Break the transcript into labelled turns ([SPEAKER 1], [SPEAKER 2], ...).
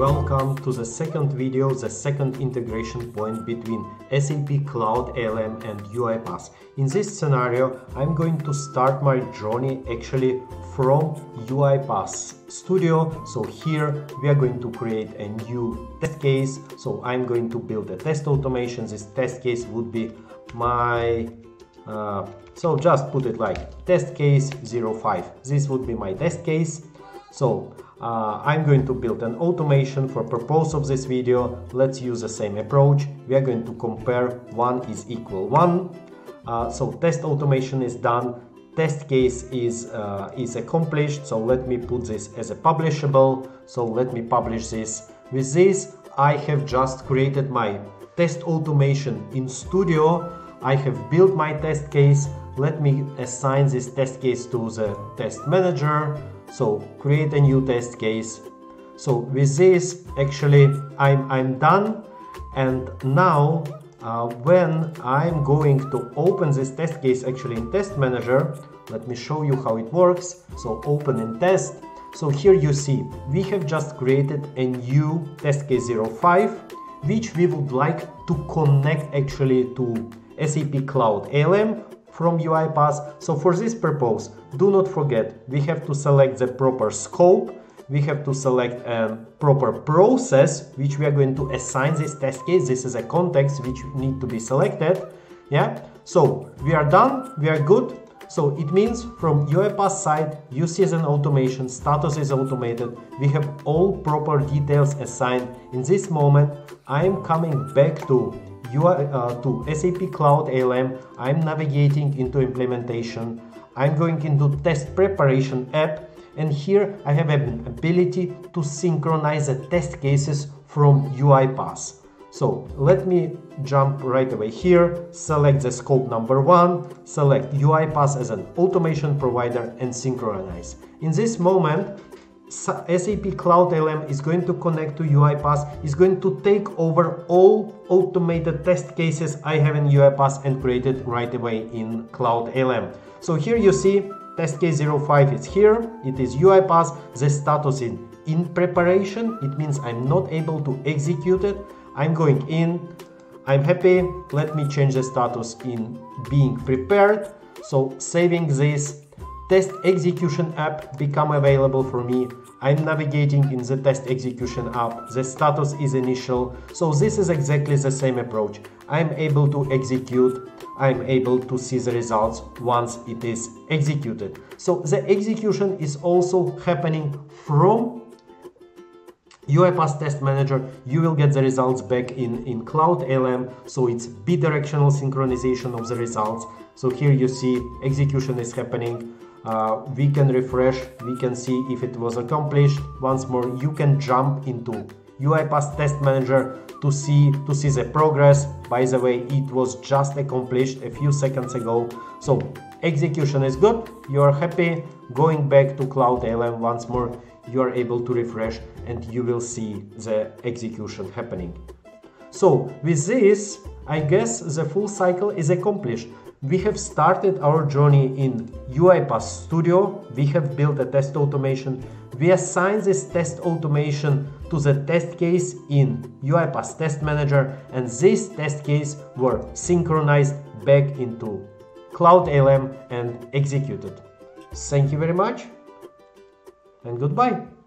[SPEAKER 1] Welcome to the second video, the second integration point between SAP Cloud ALM and UiPath. In this scenario, I'm going to start my journey actually from UiPath Studio. So here we are going to create a new test case. So I'm going to build a test automation. This test case would be my uh, so just put it like test case 05 this would be my test case so uh, I'm going to build an automation for purpose of this video. Let's use the same approach. We are going to compare 1 is equal 1. Uh, so test automation is done. Test case is, uh, is accomplished. So let me put this as a publishable. So let me publish this. With this, I have just created my test automation in Studio. I have built my test case. Let me assign this test case to the test manager. So create a new test case. So with this, actually, I'm, I'm done. And now uh, when I'm going to open this test case actually in test manager, let me show you how it works. So open in test. So here you see, we have just created a new test case 05, which we would like to connect actually to SAP Cloud ALM from UiPath. So for this purpose, do not forget, we have to select the proper scope, we have to select a proper process, which we are going to assign this test case. This is a context which need to be selected. Yeah, so we are done, we are good. So it means from UiPath side, use an automation, status is automated. We have all proper details assigned. In this moment, I am coming back to are uh, to SAP Cloud ALM, I'm navigating into implementation. I'm going into test preparation app and here I have an ability to synchronize the test cases from UiPath. So let me jump right away here, select the scope number one, select UiPath as an automation provider and synchronize. In this moment, SAP Cloud ALM is going to connect to UiPath, is going to take over all automated test cases I have in UiPath and create it right away in Cloud ALM. So here you see test case 05 is here, it is UiPath, the status is in preparation, it means I'm not able to execute it. I'm going in, I'm happy, let me change the status in being prepared. So saving this test execution app become available for me. I'm navigating in the test execution app. The status is initial. So this is exactly the same approach. I'm able to execute. I'm able to see the results once it is executed. So the execution is also happening from UiPath Test Manager, you will get the results back in, in Cloud ALM, so it's bidirectional synchronization of the results. So here you see execution is happening uh, we can refresh we can see if it was accomplished. Once more you can jump into UiPath Test Manager to see to see the progress. By the way it was just accomplished a few seconds ago. So execution is good. You are happy. Going back to Cloud ALM once more you are able to refresh and you will see the execution happening. So with this I guess the full cycle is accomplished we have started our journey in UiPath Studio. We have built a test automation. We assigned this test automation to the test case in UiPath Test Manager and this test case were synchronized back into Cloud ALM and executed. Thank you very much and goodbye.